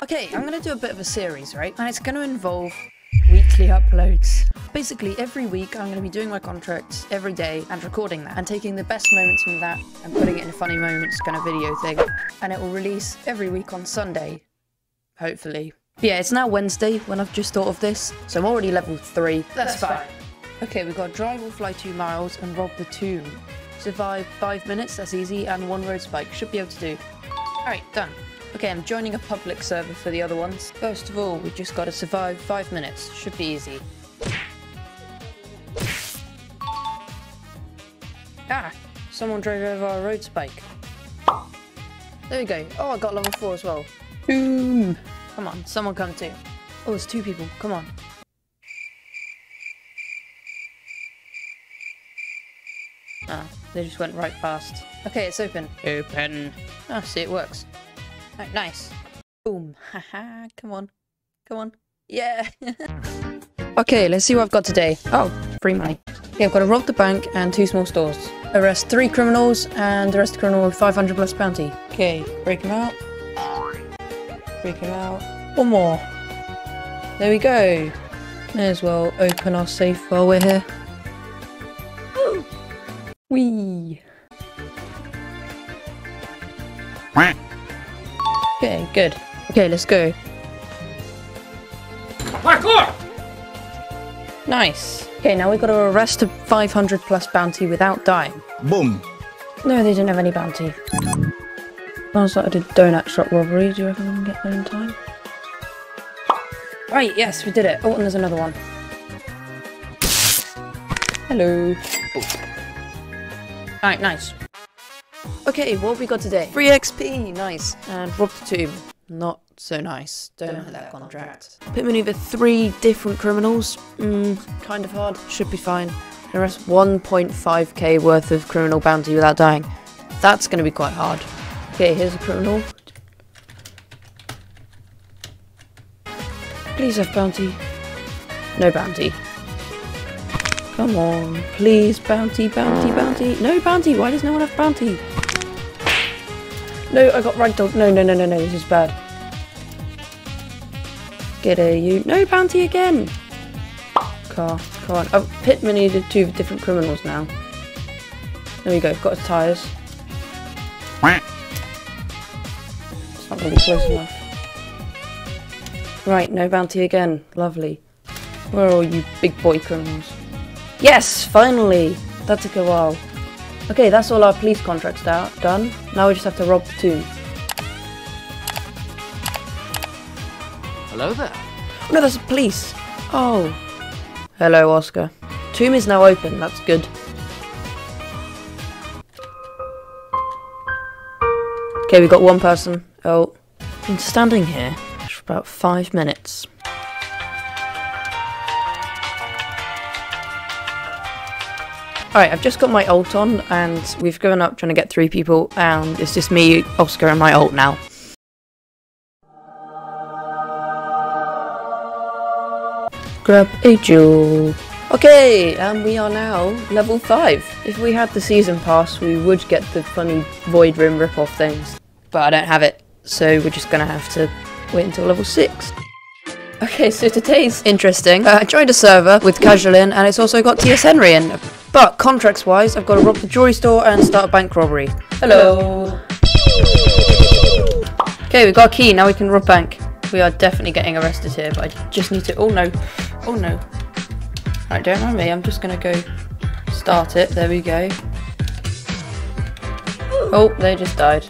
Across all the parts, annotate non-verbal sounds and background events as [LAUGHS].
Okay, I'm gonna do a bit of a series, right? And it's gonna involve weekly uploads. Basically, every week I'm gonna be doing my contracts every day and recording that and taking the best moments from that and putting it in a funny moments kind of video thing. And it will release every week on Sunday, hopefully. But yeah, it's now Wednesday when I've just thought of this, so I'm already level 3. That's, fine. Okay, we've got drive or fly 2 miles and rob the tomb. Survive 5 minutes, that's easy, and one road spike. Should be able to do. Alright, done. Okay, I'm joining a public server for the other ones. First of all, we just gotta survive 5 minutes. Should be easy. Ah! Someone drove over our road spike. There we go. Oh, I got level 4 as well. Boom! Come on, someone come too. Oh, there's two people. Come on. Ah, they just went right past. Okay, it's open. Open. Ah, see, it works. Oh, nice. Boom. Haha, come on. Come on. Yeah. [LAUGHS] okay, let's see what I've got today. Oh, free money. Okay, I've got to rob the bank and two small stores. Arrest three criminals and arrest a criminal with 500 plus bounty. Okay, break him out. Break him out. One more. There we go. May as well open our safe while we're here. Wee. Okay, good. Okay, let's go. Parkour! Nice. Okay, now we've got to arrest a 500 plus bounty without dying. Boom. No, they didn't have any bounty. Last night I did donut shop robbery. Do you reckon we can get there in time? Right, yes, we did it. Oh, and there's another one. Hello. Alright, nice. Okay, what have we got today? Free XP, nice. And rob the tomb. Not so nice. Don't have that contract. Pit maneuver three different criminals. Mm, kind of hard. Should be fine. Arrest 1.5k worth of criminal bounty without dying. That's going to be quite hard. Okay, here's a criminal. Please have bounty. No bounty. Come on, please, bounty, bounty, bounty. No bounty, why does no one have bounty? No, I got ragdolled. No, no, no, no, no, this is bad. Get a you. No bounty again! Car, come on. Oh, Pit maneuvered two different criminals now. There we go, got his tyres. It's not be close enough. Right, no bounty again. Lovely. Where are all you big boy criminals? Yes, finally! That took a while. Okay, that's all our police contracts out, done. Now we just have to rob the tomb. Hello there. Oh, no, that's a police. Oh. Hello, Oscar. Tomb is now open, that's good. Okay, we got one person. Oh. Been standing here for about five minutes. Alright, I've just got my ult on and we've given up trying to get three people and it's just me, Oscar and my ult now. Grab a jewel. Okay, and we are now level 5. If we had the season pass, we would get the funny Void Rim rip-off things. But I don't have it, so we're just gonna have to wait until level 6. Okay, so today's interesting. Uh, I joined a server with Casual in, and it's also got TS Henry in. But contracts-wise, I've got to rob the jewelry store and start a bank robbery. Hello. Okay, we've got a key. Now we can rob bank. We are definitely getting arrested here, but I just need to. Oh no! Oh no! Right, don't mind me. I'm just gonna go start it. There we go. Oh, they just died.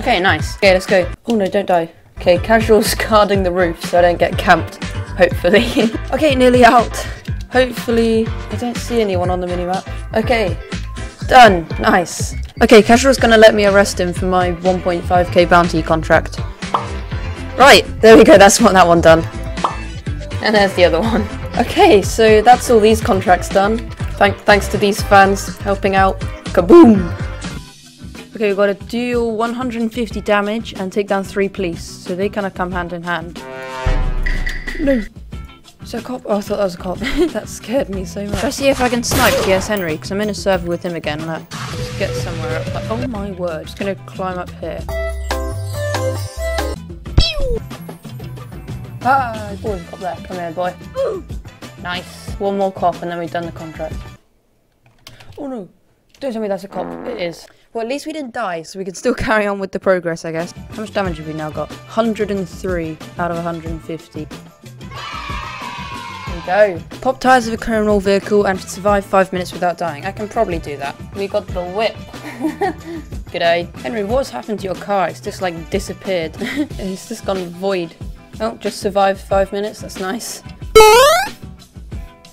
Okay, nice. Okay, let's go. Oh no, don't die. Okay, casual's [LAUGHS] guarding the roof so I don't get camped, hopefully. [LAUGHS] okay, nearly out. Hopefully, I don't see anyone on the minimap. Okay, done. Nice. Okay, casual's gonna let me arrest him for my 1.5k bounty contract. Right, there we go, that's what that one done. And there's the other one. Okay, so that's all these contracts done. Thank thanks to these fans helping out. Kaboom! Okay, we've got to deal 150 damage and take down three police, so they kind of come hand in hand. No. Is that a cop? Oh, I thought that was a cop. [LAUGHS] that scared me so much. Let's see if I can snipe T.S. Henry, because I'm in a server with him again. Let's get somewhere up. Like, oh my word, just gonna climb up here. Ah, oh, got there. Come here, boy. nice. One more cop and then we've done the contract. Oh no. Don't tell me that's a cop. It is. Well, at least we didn't die, so we can still [LAUGHS] carry on with the progress, I guess. How much damage have we now got? 103 out of 150. We go. Pop tyres of a criminal vehicle and survive five minutes without dying. I can probably do that. We got the whip. [LAUGHS] G'day. Henry, what's happened to your car? It's just like disappeared. [LAUGHS] it's just gone void. Oh, just survived five minutes. That's nice.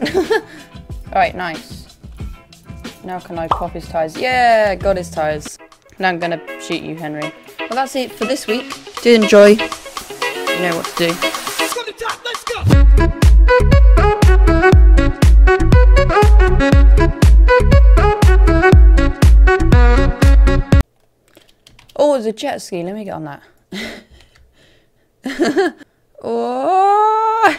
[LAUGHS] Alright, nice. Now can I pop his tyres? Yeah, got his tyres. Now I'm gonna shoot you, Henry. Well, that's it for this week. Did enjoy. You know what to do. jet ski. Let me get on that. [LAUGHS] [LAUGHS] oh!